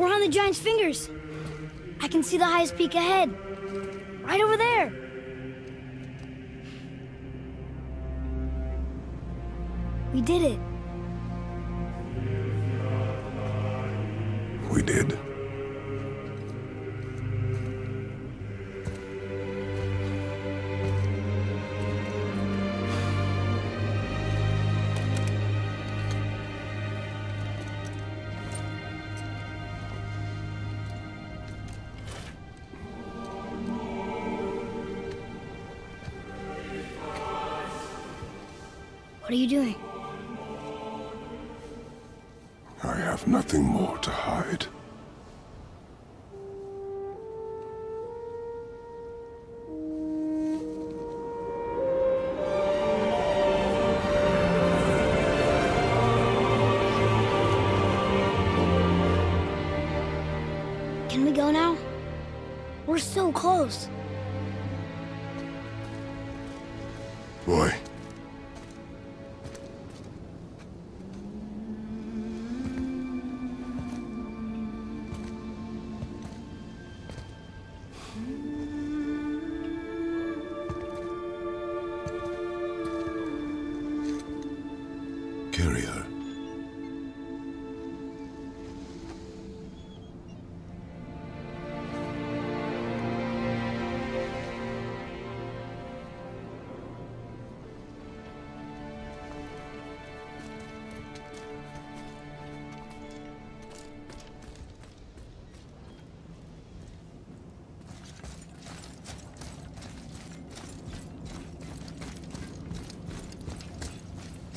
We're on the giant's fingers. I can see the highest peak ahead. Right over there. We did it. We did. What are you doing? I have nothing more to hide. Can we go now? We're so close. Boy.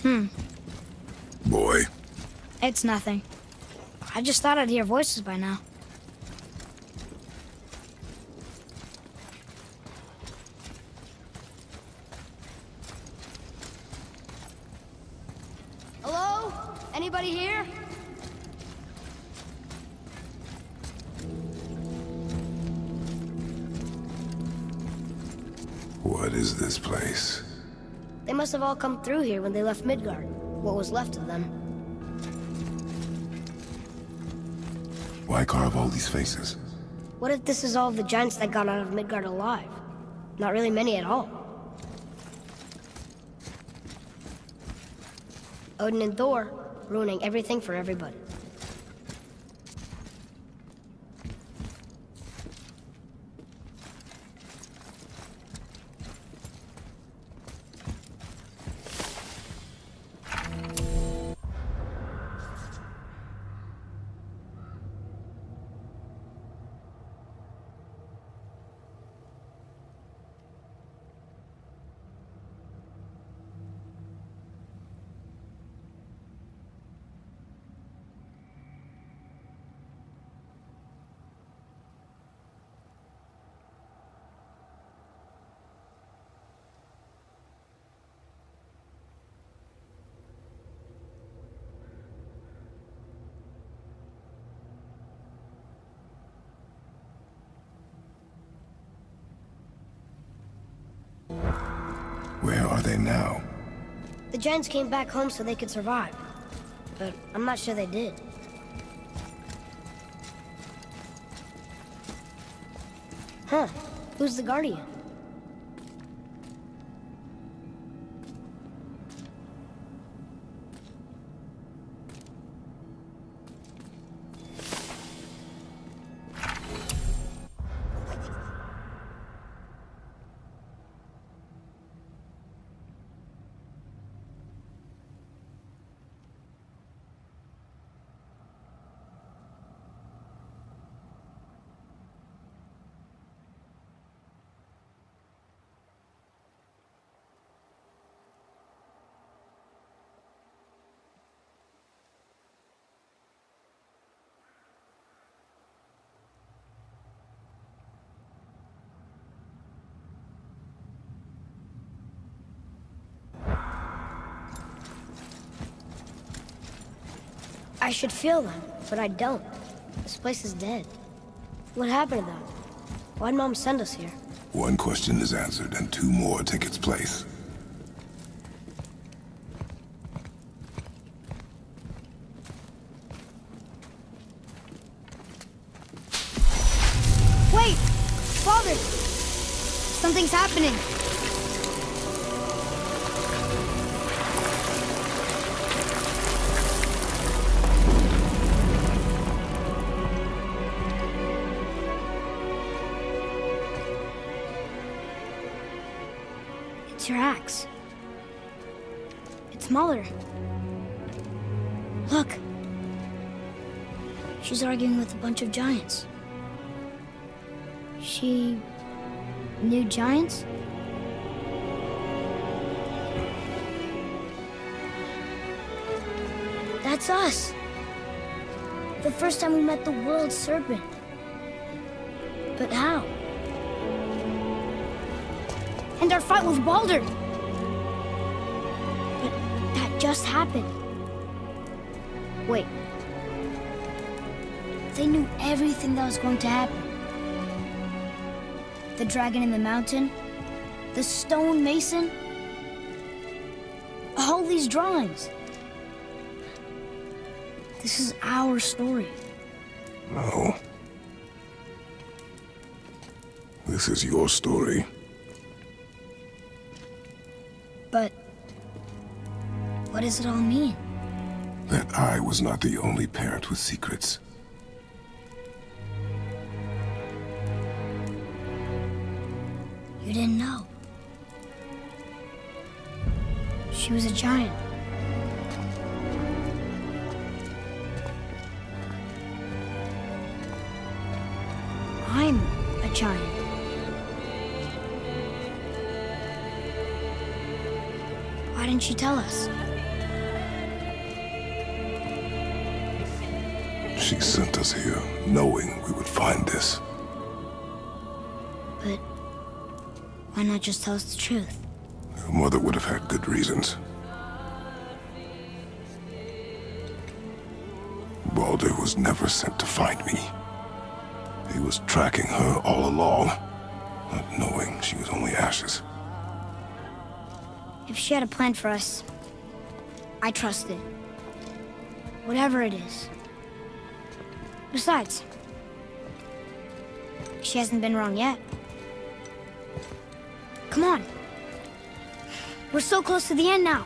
Hmm. Boy. It's nothing. I just thought I'd hear voices by now. Hello? Anybody here? What is this place? They must have all come through here when they left Midgard. What was left of them. Why carve all these faces? What if this is all the giants that got out of Midgard alive? Not really many at all. Odin and Thor, ruining everything for everybody. Where are they now? The giants came back home so they could survive. But I'm not sure they did. Huh. Who's the Guardian? I should feel them, but I don't. This place is dead. What happened to them? Why'd Mom send us here? One question is answered, and two more take its place. Wait! Father! Something's happening! It's your axe. It's Mother. Look. She's arguing with a bunch of giants. She knew giants? That's us. The first time we met the world serpent. But how? And our fight with Baldur. But that just happened. Wait. They knew everything that was going to happen. The dragon in the mountain, the stone mason, all these drawings. This is our story. No. This is your story. But what does it all mean? That I was not the only parent with secrets. You didn't know. She was a giant. Why didn't she tell us? She sent us here, knowing we would find this. But why not just tell us the truth? Your mother would have had good reasons. Baldur was never sent to find me. He was tracking her all along, not knowing she was only ashes. If she had a plan for us, I trust it. Whatever it is. Besides, she hasn't been wrong yet. Come on. We're so close to the end now.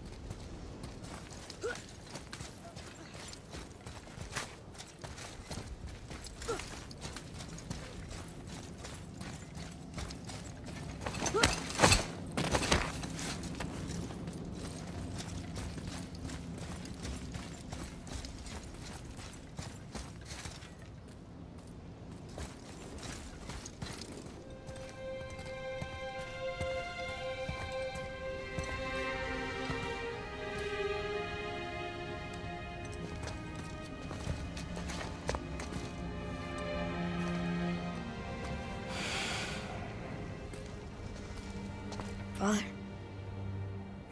Father,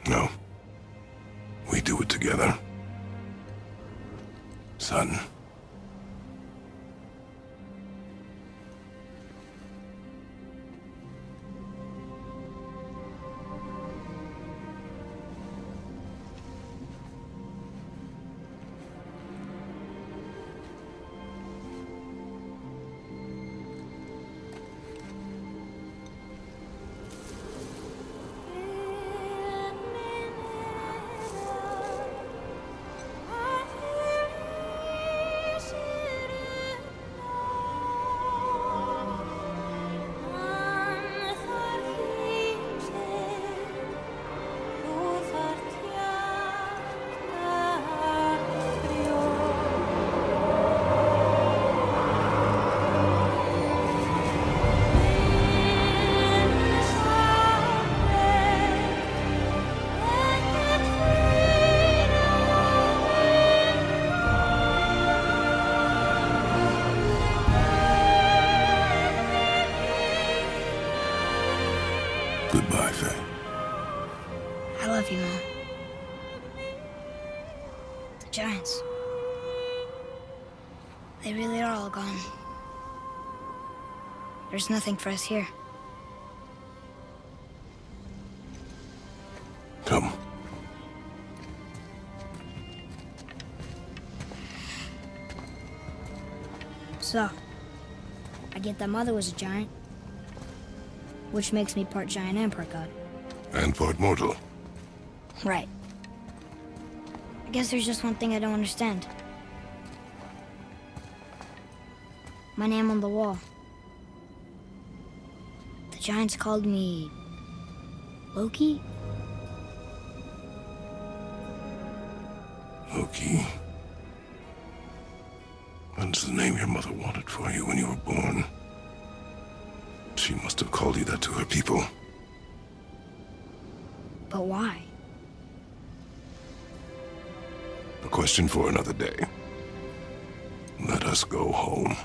No. We do it together. Son. All gone. There's nothing for us here. Come. So, I get that Mother was a giant, which makes me part giant and part god. And part mortal. Right. I guess there's just one thing I don't understand. My name on the wall. The Giants called me... Loki? Loki. That's the name your mother wanted for you when you were born. She must have called you that to her people. But why? A question for another day. Let us go home.